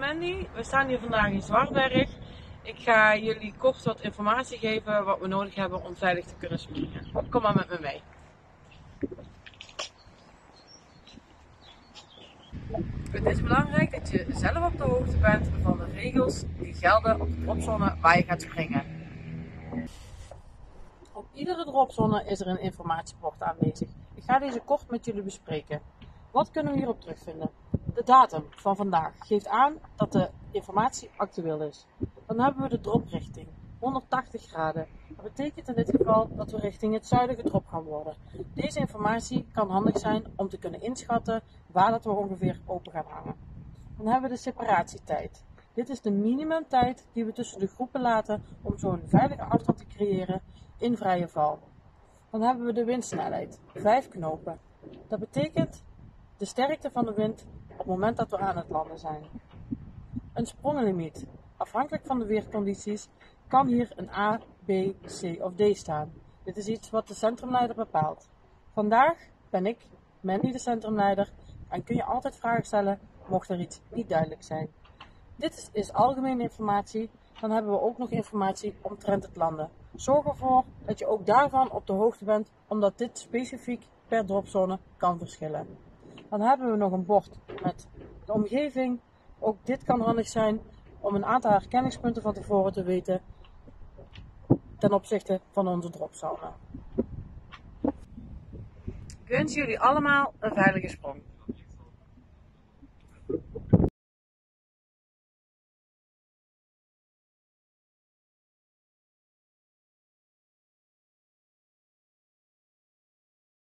Wendy. We staan hier vandaag in Zwartberg. Ik ga jullie kort wat informatie geven wat we nodig hebben om veilig te kunnen springen. Kom maar met me mee. Het is belangrijk dat je zelf op de hoogte bent van de regels die gelden op de dropzone waar je gaat springen. Op iedere dropzone is er een informatiebord aanwezig. Ik ga deze kort met jullie bespreken. Wat kunnen we hierop terugvinden? De datum van vandaag geeft aan dat de informatie actueel is. Dan hebben we de droprichting, 180 graden. Dat betekent in dit geval dat we richting het zuiden gedropt gaan worden. Deze informatie kan handig zijn om te kunnen inschatten waar dat we ongeveer open gaan hangen. Dan hebben we de separatietijd. Dit is de minimumtijd die we tussen de groepen laten om zo'n veilige afstand te creëren in vrije val. Dan hebben we de windsnelheid, 5 knopen. Dat betekent de sterkte van de wind het moment dat we aan het landen zijn. Een sprongenlimiet. Afhankelijk van de weercondities kan hier een A, B, C of D staan. Dit is iets wat de centrumleider bepaalt. Vandaag ben ik, Mandy de centrumleider, en kun je altijd vragen stellen mocht er iets niet duidelijk zijn. Dit is algemene informatie. Dan hebben we ook nog informatie omtrent het landen. Zorg ervoor dat je ook daarvan op de hoogte bent, omdat dit specifiek per dropzone kan verschillen. Dan hebben we nog een bord met de omgeving. Ook dit kan handig zijn om een aantal herkenningspunten van tevoren te weten ten opzichte van onze dropzone. Ik wens jullie allemaal een veilige sprong.